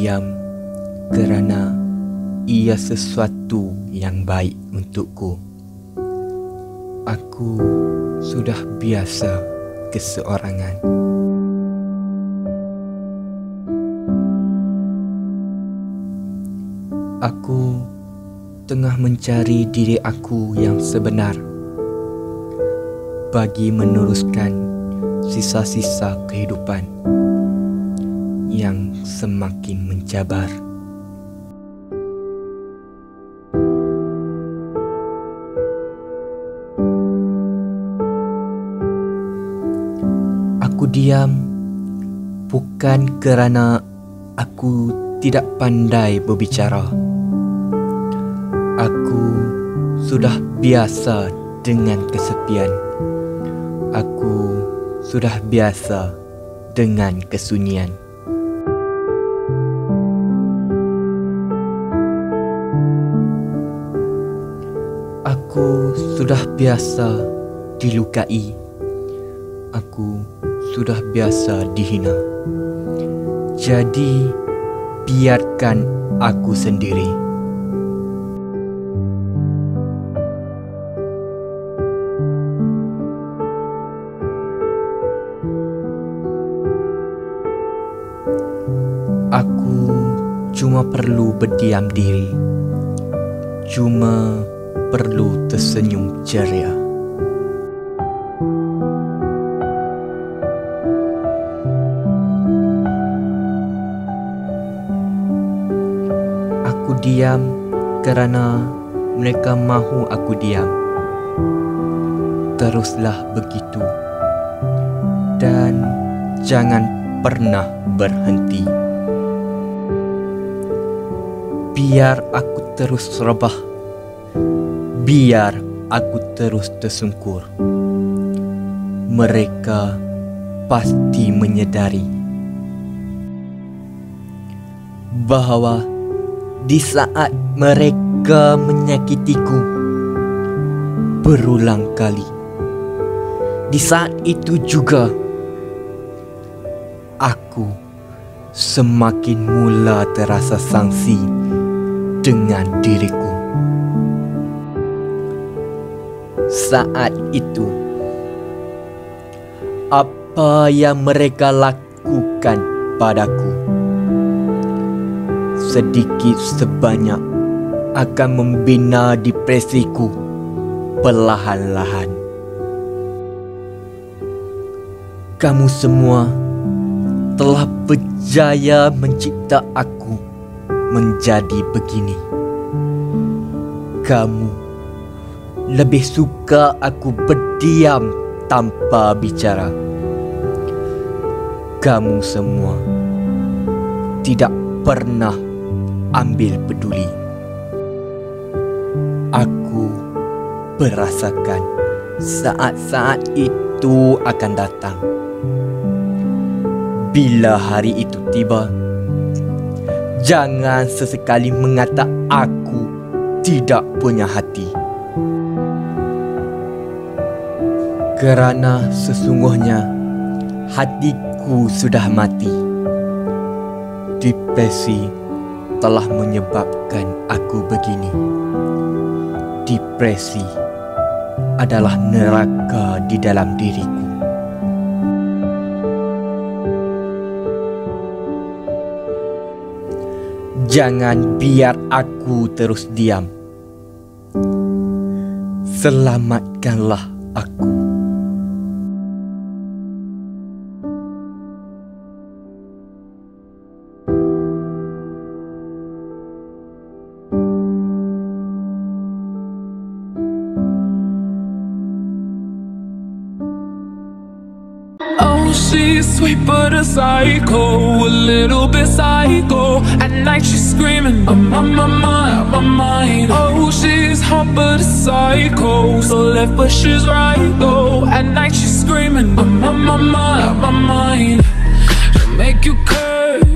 Diam kerana ia sesuatu yang baik untukku. Aku sudah biasa keseorangan. Aku tengah mencari diri aku yang sebenar bagi meneruskan sisa-sisa kehidupan yang semakin mencabar. Aku diam bukan kerana aku tidak pandai berbicara. Aku sudah biasa dengan kesepian. Aku sudah biasa dengan kesunyian. Aku sudah biasa dilukai. Aku sudah biasa dihina. Jadi, biarkan aku sendiri. Aku cuma perlu berdiam diri. Cuma perlu tersenyum ceria. Aku diam kerana mereka mahu aku diam. Teruslah begitu. Dan jangan pernah berhenti. Biar aku terus rebah. Biar aku terus tersungkur. Mereka pasti menyedari bahawa di saat mereka menyakitiku berulang kali, di saat itu juga aku semakin mula terasa sangsi dengan diriku. Saat itu, apa yang mereka lakukan padaku sedikit sebanyak akan membina depresiku perlahan-lahan. Kamu semua telah berjaya mencipta aku menjadi begini. Kamu lebih suka aku berdiam tanpa bicara. Kamu semua tidak pernah ambil peduli. Aku berasakan saat-saat itu akan datang. Bila hari itu tiba, jangan sesekali mengata aku tidak punya hati. Kerana sesungguhnya hatiku sudah mati. Depresi telah menyebabkan aku begini. Depresi adalah neraka di dalam diriku. Jangan biar aku terus diam. Selamatkanlah aku. She's sweet but a psycho, a little bit psycho. At night she's screaming, I'm on my mind, my mind. Oh, she's hot but a psycho, so left but she's right though. At night she's screaming, I'm on my mind, my mind. She'll make you curse.